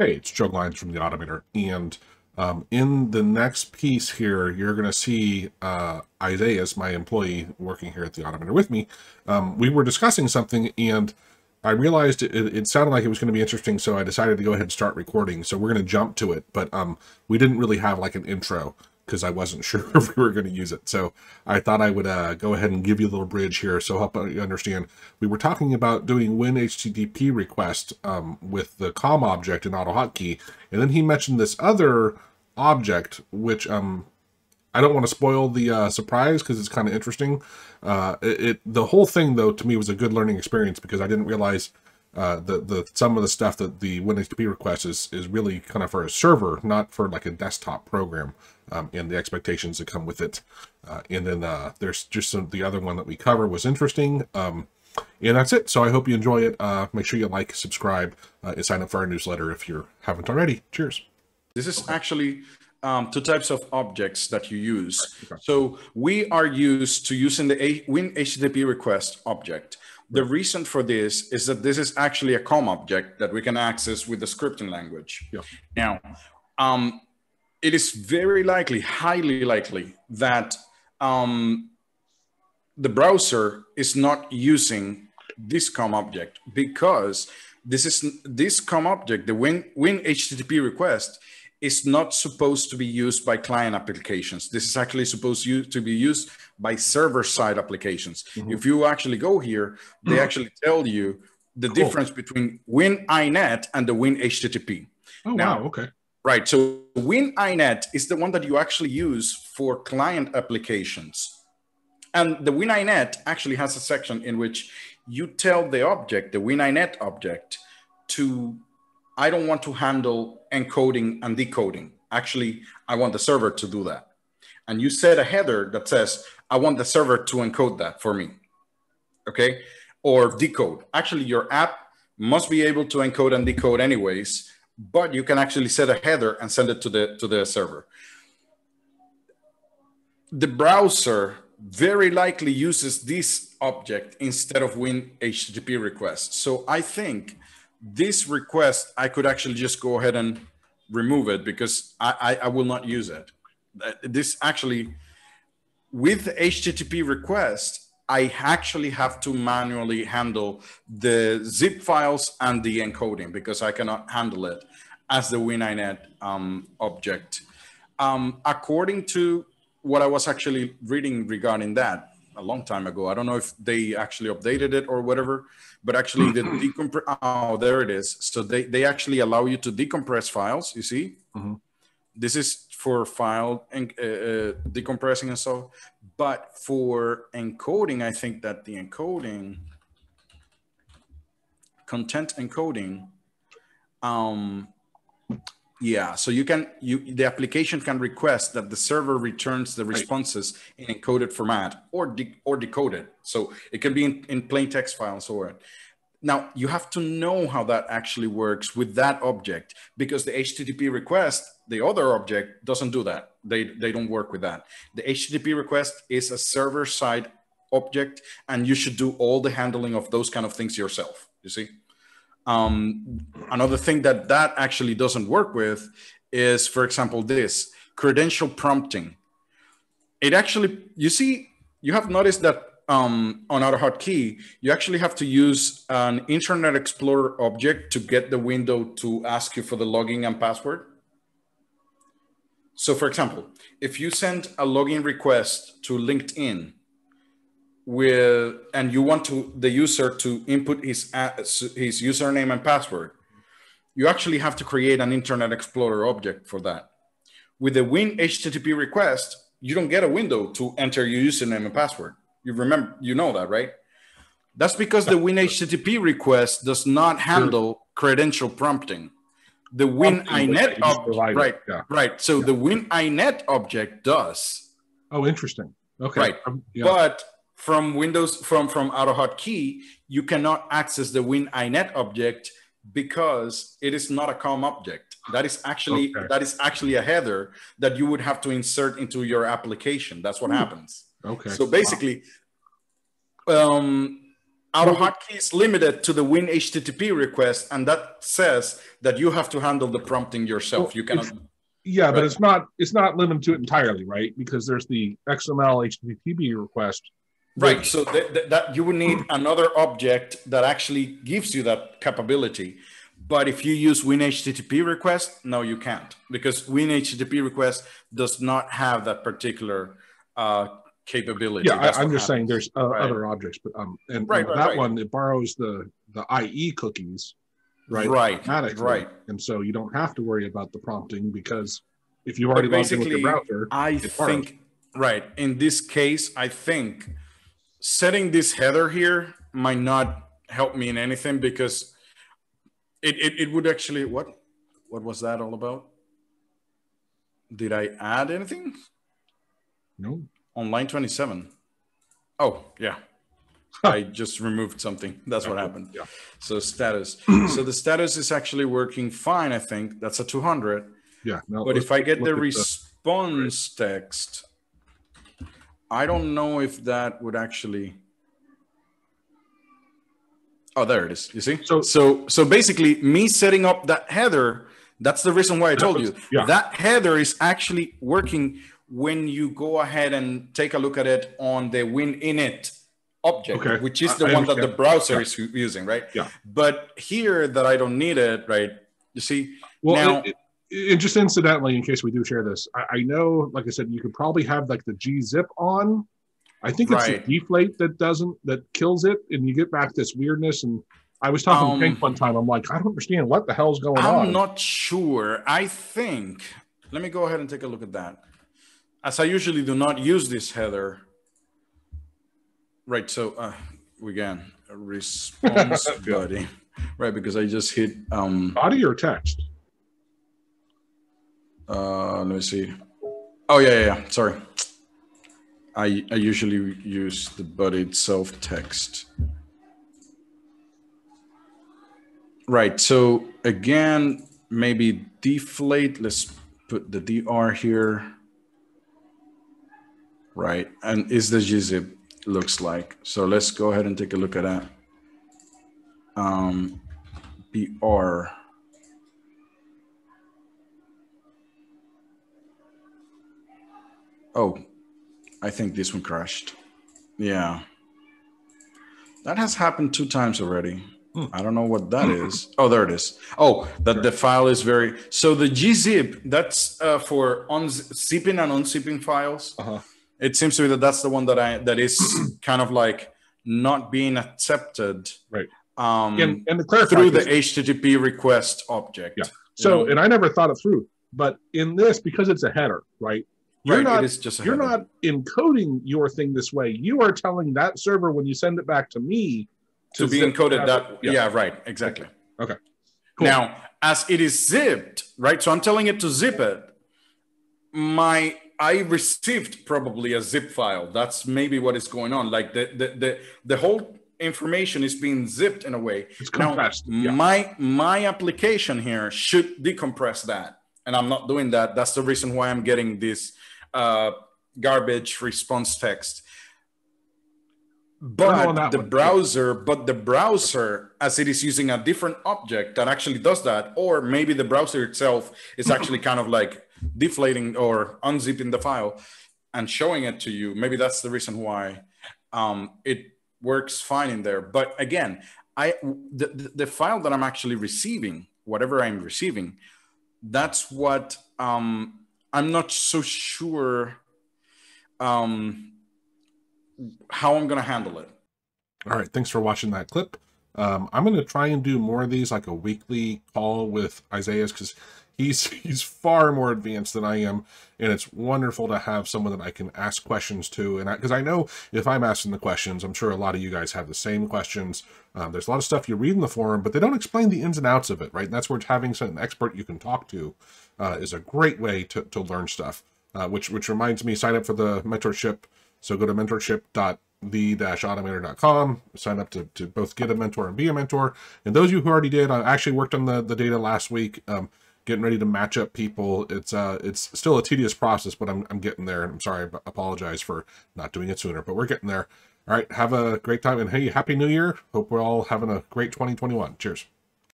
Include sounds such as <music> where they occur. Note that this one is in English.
Hey, it's Joe Glines from the Automator, and um, in the next piece here, you're going to see uh, Isaias, my employee working here at the Automator with me. Um, we were discussing something, and I realized it, it, sounded like it was going to be interesting, so I decided to go ahead and start recording. So we're going to jump to it, but um, we didn't really have like an intro because I wasn't <laughs> sure if we were going to use it. So I thought I would uh, go ahead and give you a little bridge here so help you understand. We were talking about doing win HTTP request um, with the COM object in AutoHotkey, and then he mentioned this other object, which um, I don't want to spoil the uh, surprise because it's kind of interesting. Uh, it, it, the whole thing though to me was a good learning experience because I didn't realize uh, the the some of the stuff that the WinHTTP request is is really kind of for a server, not for like a desktop program um, and the expectations that come with it. Uh, and then uh, there's just some, the other one that we cover was interesting. Um, and that's it. So I hope you enjoy it. Uh, make sure you like, subscribe, uh, and sign up for our newsletter if you haven't already. Cheers. This is actually um, two types of objects that you use. Okay. So we are used to using the A Win HTTP request object. The reason for this is that this is actually a COM object that we can access with the scripting language. Yeah. Now, um, it is very likely, highly likely, that um, the browser is not using this COM object because this is this COM object, the Win, Win HTTP request, is not supposed to be used by client applications. This is actually supposed to be used by server-side applications. Mm-hmm. If you actually go here, they mm-hmm. actually tell you the cool. difference between Win INET and the Win HTTP. Oh now, wow! Okay. Right. So Win INET is the one that you actually use for client applications. And the Win INET actually has a section in which you tell the object, the Win INET object, to I don't want to handle encoding and decoding. Actually, I want the server to do that. And you set a header that says, I want the server to encode that for me. Okay. Or decode. Actually, your app must be able to encode and decode anyways but you can actually set a header and send it to the to the server. The browser very likely uses this object instead of win HTTP request. So I think this request, I could actually just go ahead and remove it because I, I, I will not use it. This actually, with HTTP request, I actually have to manually handle the zip files and the encoding because I cannot handle it as the WinINET um, object. Um, according to what I was actually reading regarding that a long time ago, I don't know if they actually updated it or whatever, but actually the <clears throat> decompress, oh, there it is. So they, they actually allow you to decompress files, you see? Mm-hmm. This is for file and uh, uh, decompressing and so, but for encoding, I think that the encoding, content encoding, um, yeah, so you can you the application can request that the server returns the responses right. in encoded format or de- or decoded. So it can be in, in plain text files or now you have to know how that actually works with that object because the HTTP request, the other object doesn't do that. They they don't work with that. The HTTP request is a server side object and you should do all the handling of those kind of things yourself. You see? Um, another thing that that actually doesn't work with is, for example, this credential prompting. It actually, you see, you have noticed that um, on AutoHotkey, you actually have to use an Internet Explorer object to get the window to ask you for the login and password. So, for example, if you send a login request to LinkedIn, with and you want to the user to input his his username and password. You actually have to create an internet explorer object for that. With the win http request you don't get a window to enter your username and password. You remember you know that right? That's because the win http request does not handle credential prompting. The win inet object right yeah. right. So yeah. the win inet object does. Oh interesting. Okay. Right. Um, yeah. but from Windows from from AutoHotkey, you cannot access the WinINet object because it is not a COM object. That is actually okay. that is actually a header that you would have to insert into your application. That's what Ooh. happens. Okay. So basically, wow. um, auto hotkey is limited to the win HTTP request, and that says that you have to handle the prompting yourself. Well, you cannot. Yeah, but it's not it's not limited to it entirely, right? Because there's the XML HTTP request. Right. So th- th- that you would need another object that actually gives you that capability. But if you use WinHTTP request, no, you can't because WinHTTP request does not have that particular uh, capability. yeah, That's I, I'm what just saying there's uh, Right. other objects, but um, and Right, you know, right, that one it borrows the the IE cookies, right? Right, right. And so you don't have to worry about the prompting because if you've already logged in with your browser, I it borrows. think right in this case, I think setting this header here might not help me in anything because it, it, it would actually what what was that all about? Did I add anything no, on line 27? Oh, yeah. I just removed something. That's what happened. Yeah. So status. <clears throat> so the status is actually working fine, I think. That's a 200. yeah. No, But if I get the response text, I don't know if that would actually. Oh, there it is. You see? So- so so basically, me setting up that header. That's the reason why I told you Yeah. that header is actually working when you go ahead and take a look at it on the win inet object, Okay. which is the I one that the browser Yeah. is using, right? Yeah. But here that I don't need it, right? You see, Well, Now- it, it- just incidentally, in case we do share this, I, I know, like I said, you could probably have like the G zip on. I think it's Right. the deflate that doesn't that kills it, and you get back this weirdness. And I was talking Um, to Pink one time. I'm like, I don't understand what the hell's going on. I'm not sure. I think, let me go ahead and take a look at that. As I usually do not use this header. Right, so uh, again, a <laughs> response body. Right, because I just hit, um, Body or text? Uh, let me see. Oh, yeah, yeah, yeah, sorry. I, I usually use the body itself text. Right, so again, maybe deflate, let's put the DR here. Right, and is the gzip looks like. So let's go ahead and take a look at that. Um, BR. Oh, I think this one crashed. Yeah. That has happened two times already. Hmm. I don't know what that is. Oh, there it is. Oh, that the file is very. So the gzip, that's uh, for unzipping and unzipping files. Uh-huh. It seems to me that that's the one that I that is <clears throat> kind of like not being accepted. Right. Um, And and clarify, through the HTTP request object. Yeah. so, know? and I never thought it through, but in this, because it's a header, right? You're right, not it is just you're header. not encoding your thing this way. You are telling that server when you send it back to me to be encoded that yeah. right exactly Okay. Cool. now as it is zipped right so i'm telling it to zip it my i received probably a zip file that's maybe what is going on like the the the, the whole information is being zipped in a way It's now compressed. yeah. my my application here should decompress that and i'm not doing that that's the reason why i'm getting this uh, garbage response text. But the one. browser but the browser as it is using a different object that actually does that or maybe the browser itself is actually kind of like deflating or unzipping the file and showing it to you. Maybe that's the reason why um, it works fine in there. But again i the, the, the file that i'm actually receiving whatever i'm receiving that's what um, i'm not so sure um, how i'm going to handle it All right, thanks for watching that clip. Um, I'm going to try and do more of these, like a weekly call with Isaias, because he's he's far more advanced than I am, and it's wonderful to have someone that I can ask questions to. And because I, know if I'm asking the questions, I'm sure a lot of you guys have the same questions. Um, there's a lot of stuff you read in the forum, but they don't explain the ins and outs of it, right? And that's where having some expert you can talk to uh, is a great way to to learn stuff. Uh, which which reminds me, sign up for the mentorship. So go to mentorship the mentorship.the-automator.com, sign up to, to both get a mentor and be a mentor. And those of you who already did, I actually worked on the, the data last week, um, getting ready to match up people. It's uh, it's still a tedious process, but I'm, I'm getting there. And I'm sorry, I apologize for not doing it sooner, but we're getting there. All right, have a great time. And hey, Happy New Year. Hope we're all having a great 2021. Cheers.